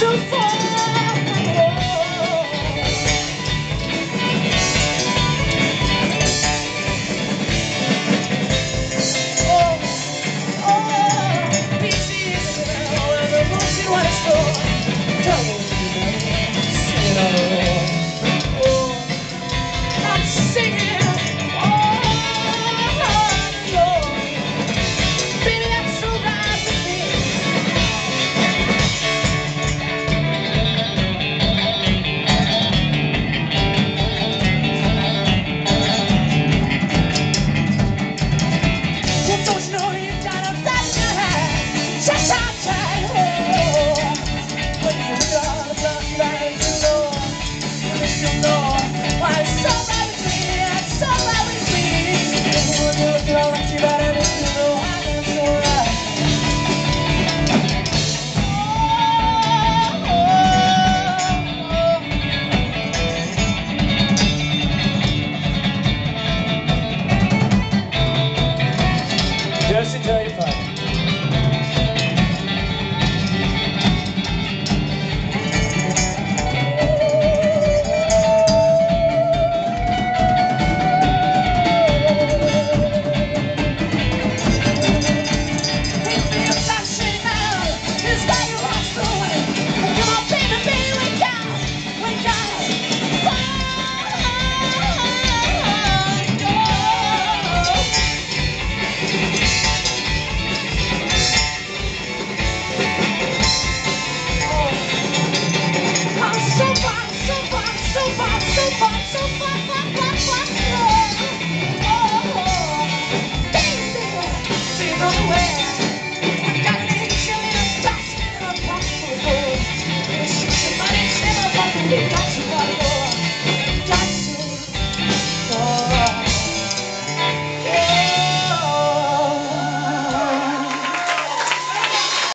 So. 35.